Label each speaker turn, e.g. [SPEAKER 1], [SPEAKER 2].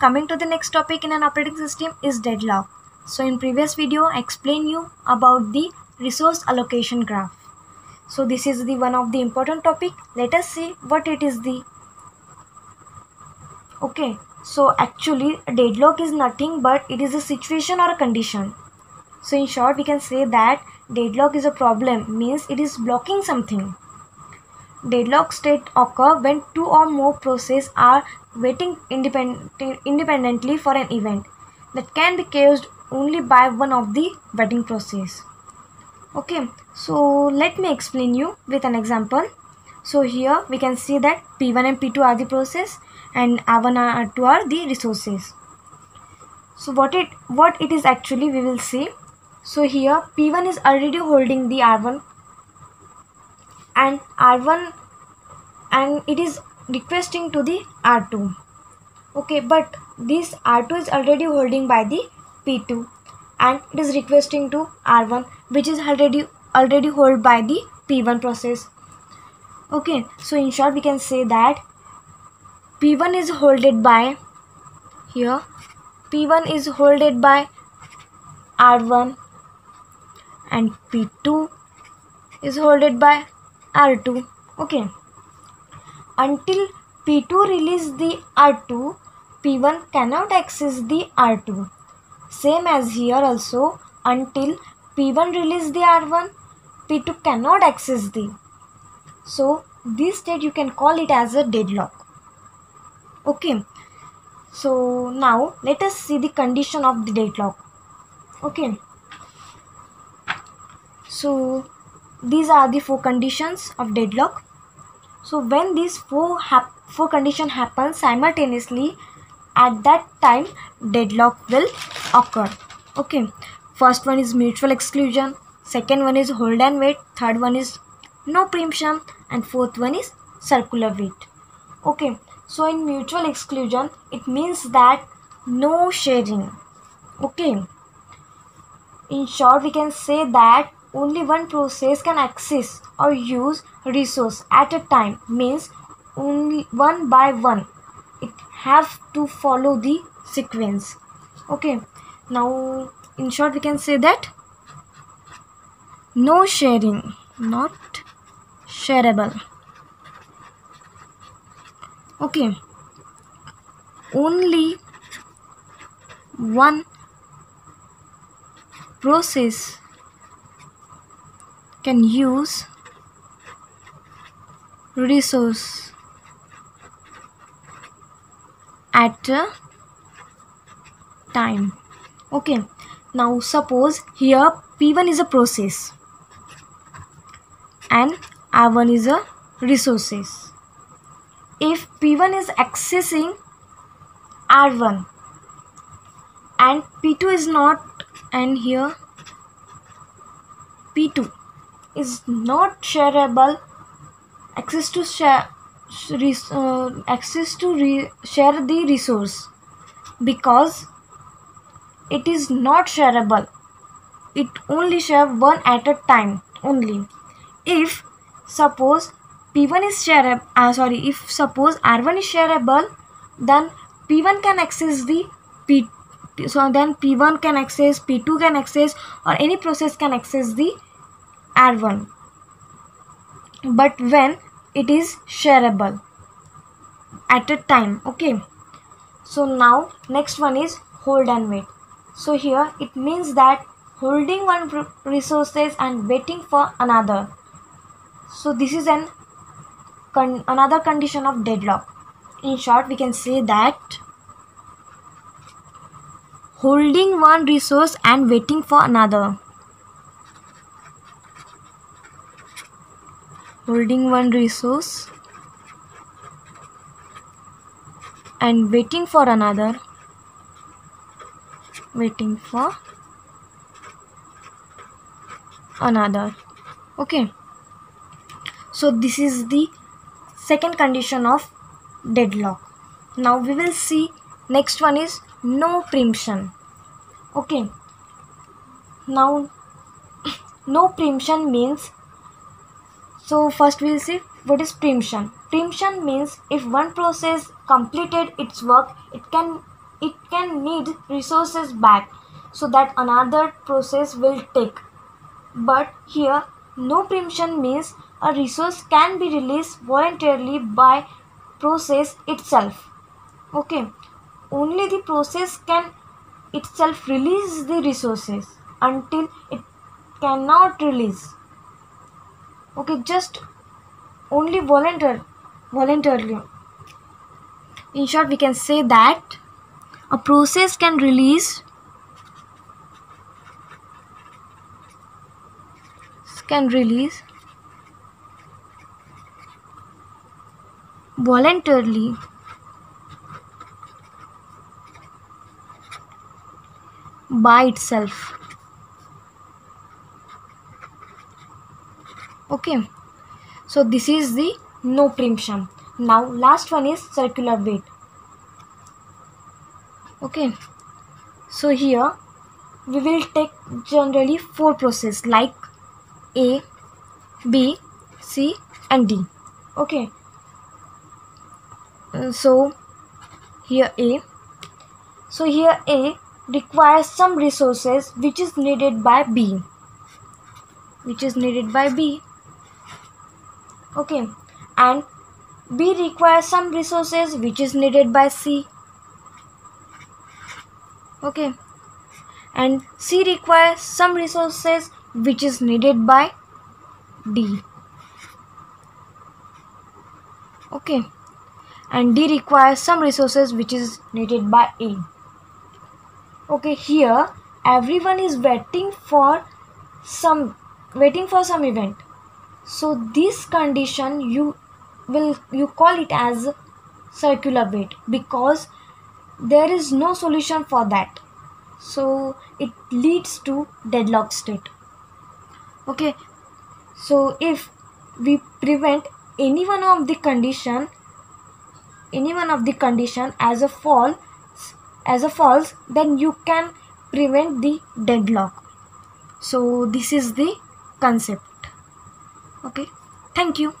[SPEAKER 1] coming to the next topic in an operating system is deadlock. So in previous video I explained you about the resource allocation graph. So this is the one of the important topic. Let us see what it is the okay so actually a deadlock is nothing but it is a situation or a condition so in short we can say that deadlock is a problem means it is blocking something deadlock state occur when two or more processes are waiting independent, independently for an event that can be caused only by one of the waiting process. Okay so let me explain you with an example. So here we can see that p1 and p2 are the process and r1 and r2 are the resources. So what it what it is actually we will see. So here p1 is already holding the r1 and r1 and it is requesting to the r2 okay but this r2 is already holding by the p2 and it is requesting to r1 which is already already hold by the p1 process. Okay so in short we can say that p1 is holded by here. P1 is holded by r1 and p2 is holded by r2 okay. Until p2 release the r2 p1 cannot access the r2 same as here also until p1 release the r1 p2 cannot access the. So this state you can call it as a deadlock. Okay. So now let us see the condition of the deadlock. Okay. So these are the four conditions of deadlock. So when these four hap- four condition happen simultaneously at that time deadlock will occur. Okay. First one is mutual exclusion. Second one is hold and wait. Third one is no preemption. And fourth one is circular wait. Okay. So in mutual exclusion it means that no sharing. Okay. In short we can say that only one process can access or use resource at a time means only one by one. It have to follow the sequence. Okay now in short we can say that no sharing not shareable. Okay only one process can use resource at a time. Okay now suppose here p1 is a process and r1 is a resources. If p1 is accessing r1 and p2 is not and here p2 is not shareable access to share uh, access to re- share the resource. Because it is not shareable it only share one at a time only. If suppose p1 is shareable uh, sorry if suppose r1 is shareable then p1 can access the p so then p1 can access p2 can access or any process can access the r1 but when it is shareable at a time okay? So now next one is hold and wait. So here it means that holding one resources and waiting for another. So this is an con- another condition of deadlock. In short we can say that holding one resource and waiting for another holding one resource and waiting for another. Waiting for another. Okay. So this is the second condition of deadlock. Now we will see next one is no preemption. Okay. Now no preemption means so first we'll see what is preemption. Preemption means if one process completed its work it can it can need resources back so that another process will take. But here no preemption means a resource can be released voluntarily by process itself. Okay only the process can itself release the resources until it cannot release okay just only voluntarily. In short we can say that a process can release can release voluntarily by itself okay. So this is the no preemption now last one is circular wait okay. So here we will take generally four process like a b c and d. Okay. Uh, so here a. So here a requires some resources which is needed by b. Which is needed by b okay. And b requires some resources which is needed by c. Okay. And c requires some resources which is needed by d. Okay. And d requires some resources which is needed by a. Okay here everyone is waiting for some waiting for some event so this condition you will you call it as circular wait because there is no solution for that. So it leads to deadlock state. Okay. So if we prevent any one of the condition any one of the condition as a false as a false then you can prevent the deadlock. So this is the concept okay. Thank you